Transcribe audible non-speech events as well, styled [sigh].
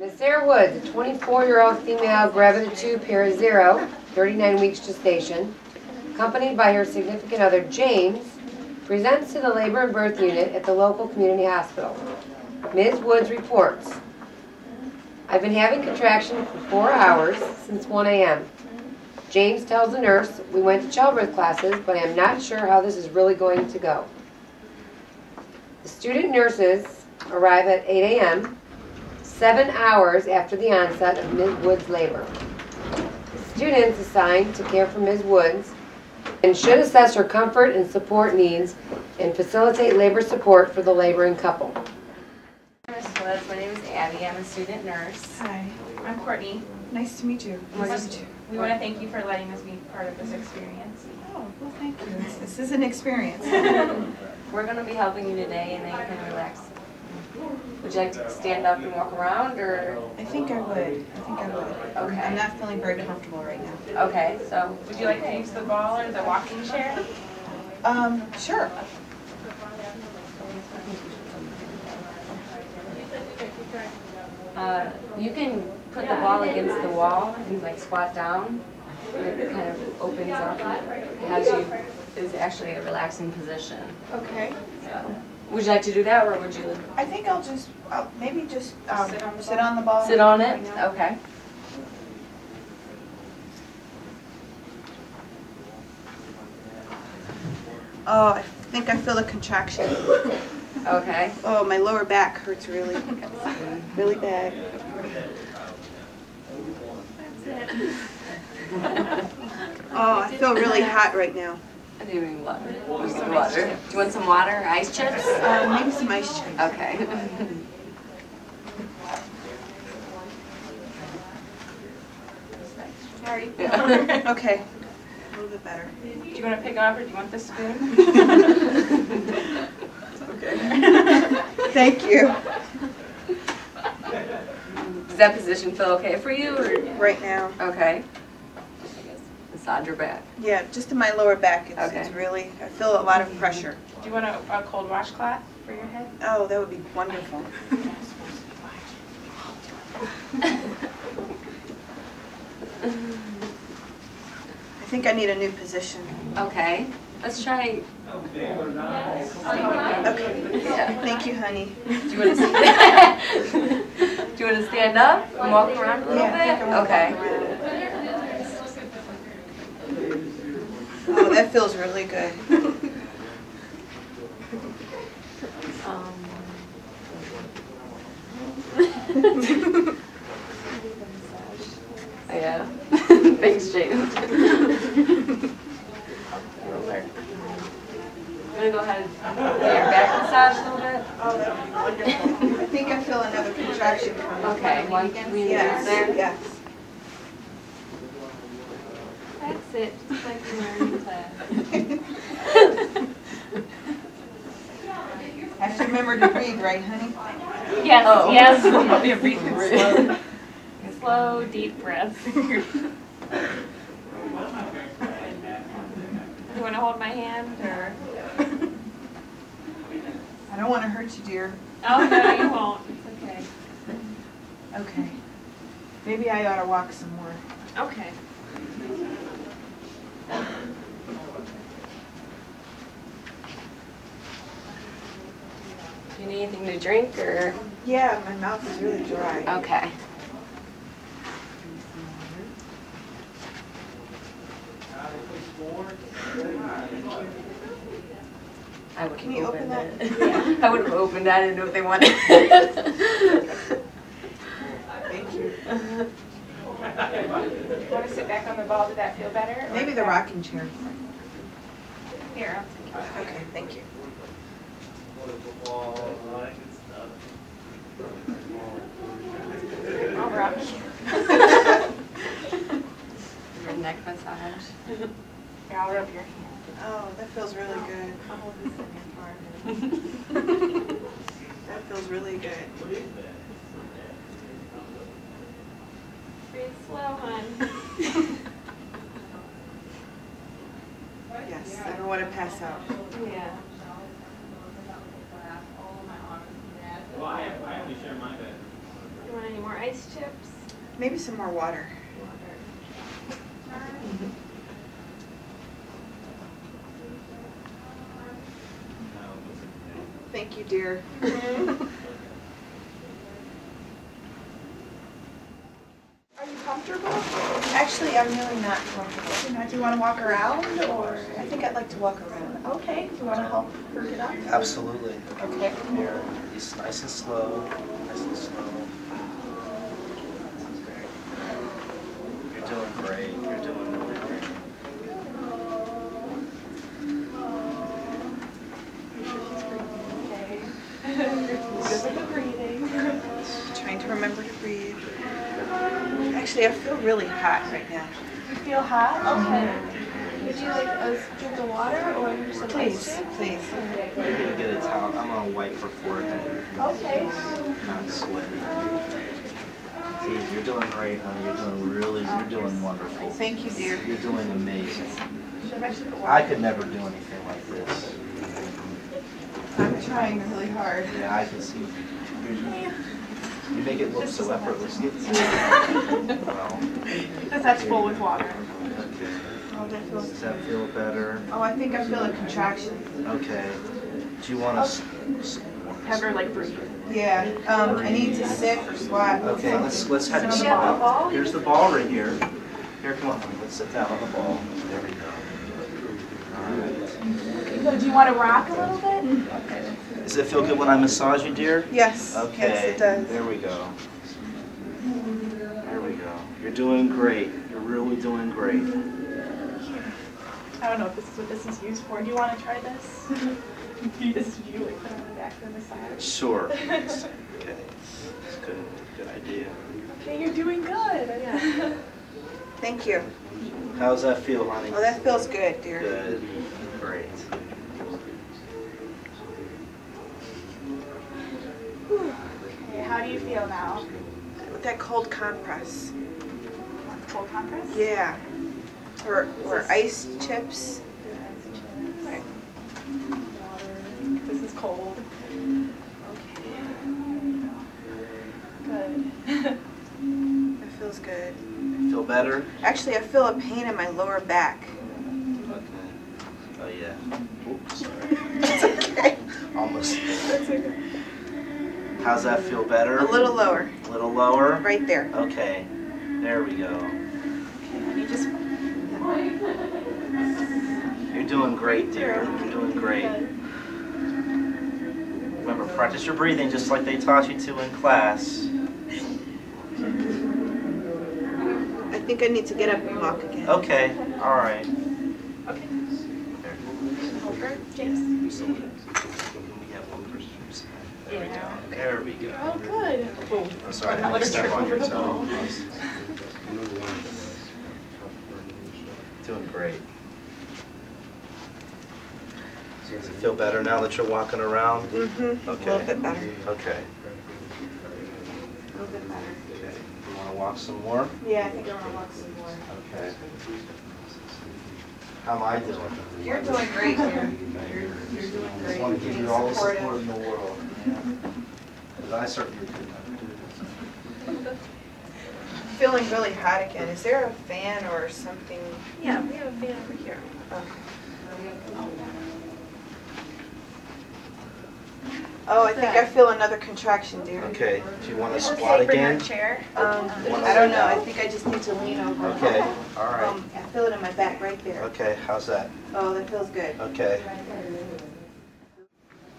Miss Sarah Woods, a 24-year-old female gravida two para zero, 39 weeks gestation, accompanied by her significant other James, presents to the labor and birth unit at the local community hospital. Ms. Woods reports, I've been having contractions for four hours since 1 a.m. James tells the nurse, we went to childbirth classes, but I am not sure how this is really going to go. The student nurses arrive at 8 a.m., seven hours after the onset of Ms. Woods' labor. The students assigned to care for Ms. Woods and should assess her comfort and support needs and facilitate labor support for the laboring couple. Ms. Woods, my name is Abby, I'm a student nurse. Hi, I'm Courtney. nice to meet you. We're Nice to meet you. We want to thank you for letting us be part of this experience. Oh, well, thank you. This- This is an experience. [laughs] We're gonna be helping you today and then you can relax. Would you like to stand up and walk around or, I think I would. I think I would. Okay. I'm not feeling very comfortable right now. okay, so, Would you like to use the ball or the walking chair? Um, sure. uh, you can put the ball against the wall and like squat down. It kind of opens up, It has you, is actually a relaxing position. Okay. So, Would you like to do that or would you I think I'll just, I'll maybe just um, Sit on the sit ball? on the ball. sit on it? right. Okay. Oh, I think I feel a contraction. Okay. Oh, my lower back hurts really, really bad. Oh, I feel really hot right now. I do need water. We need water. Do you want some water, ice chips? Um, maybe some ice chips. Okay. [laughs] How are [laughs] Okay, a little bit better. Do you want to pick up or do you want the spoon? [laughs] Okay. Thank you. Does that position feel okay for you or? Right now, Okay. I your back. yeah, just in my lower back, it's, it's really, I feel a lot of pressure. Do you want a, a cold washcloth for your head? Oh, that would be wonderful. I think I need a new position. Okay. Let's try. Okay, Yeah. thank you, honey. Do you want to stand? [laughs] Do you want to stand up and walk around a little Yeah, I think I'm bit? gonna Okay. walk around. Oh, that feels really good. Um, yeah. [laughs] Thanks, James. I'm gonna go ahead and do your back massage a little bit. Oh, that would be wonderful. I think I feel another contraction coming. Okay, one, we Yes, there. yes. [laughs] That's it. Just like you learned Have to remember to breathe, right, honey? Yes, Oh. yes. [laughs] You're breathing slow. Slow, deep breaths. [laughs] You want to hold my hand or? I don't want to hurt you, dear. Oh, no, you won't. It's okay. Okay. Maybe I ought to walk some more. Okay. Do you need anything to drink or? Yeah, my mouth is really dry. Okay. I would Can you have open opened that? [laughs] I would have opened that. I didn't know if they wanted. [laughs] [laughs] Thank you. Want to sit back on the ball? Did that feel better? Maybe the rocking chair. Here, I'll take it. Okay, thank you. I'll rock you. [laughs] Your neck massage. [laughs] Here, I'll rub your hand. Oh, that feels really good. I'll hold this in your. [laughs] That feels really good. Breathe slow, hon. Yes, I don't want to pass out. Yeah. Well, I have, I have to share my bed. Do you want any more ice chips? Maybe some more water. Thank you, dear. Are you comfortable? Actually, I'm really not comfortable. Now, do you want to walk around or? I think I'd like to walk around. Okay, do you want to help her get up? Absolutely. Okay. Here, just nice and slow, nice and slow. You're doing great, you're doing really great. Okay. Good with the breathing. [laughs] Trying to remember to breathe. Actually, I feel really hot right now. You feel hot? Okay. Would you like us to drink the water or some ice Please, please. You're gonna get a towel, I'm gonna wipe her forehead, Okay. not sweaty. See, you're doing great, honey, you're doing really, you're doing wonderful. Thank you, dear. You're doing amazing. I mention the I water? could never do anything like this. I'm trying really hard. Yeah, I can see. You you make it look so effortless. [laughs] Well, Because that's full with water. okay. Oh, that feels. Does that feel better? Oh, I think I feel a contraction. Okay. Do you want to? Have her like breathe. Yeah, um, I need to sit or squat. Okay, let's let's have you Sit sit on the down. ball? Here's the ball right here. Here, come on, honey, let's sit down on the ball. There we go. All right. So do you want to rock a little bit? Does it feel good when I massage you, dear? Yes, Okay. yes, it does. There we go. There we go. You're doing great. You're really doing great. I don't know if this is what this is used for. Do you want to try this? [laughs] you just you like put on the back for a massage. Sure. [laughs] Okay. It's good. Good idea. Okay, you're doing good. Yeah. [laughs] Thank you. How's that feel, honey? Oh, that feels good, dear. Good. Great. How do you feel now? With that cold compress. Cold compress? Yeah. Or, or ice chips. Right. This is cold. Okay. Good. That feels good. Feel better? Actually, I feel a pain in my lower back. Okay. Oh yeah. Oops, sorry. [laughs] It's okay. Almost. That's okay. How's that feel better? A little lower, A little lower? right there. Okay. There we go. Okay, honey, just You're doing great, dear. You're doing great. Remember, practice your breathing just like they taught you to in class. I think I need to get up and walk again. Okay. All right. Okay. James. So we have one person who's- There we go. There we go. Oh, good. I'm sorry, I didn't step on your toes. Doing great. So Does it feel better now that you're walking around? Mm-hmm. A Okay. little bit better. Okay. A little bit better. Okay. You want to walk some more? Yeah, I think I want to walk some more. Okay. How am I doing? You're doing great, dear. You're, you're doing I just want to give you all the support in the world. Because I certainly could not do this. Feeling really hot again. Is there a fan or something? Yeah, we have a fan over here. Oh, I think I feel another contraction, dear. Okay, do you want to Okay, squat bring again? chair. Um, I don't know. I think I just need to lean over. Okay, all right. Um, I feel it in my back right there. Okay, how's that? Oh, that feels good. Okay.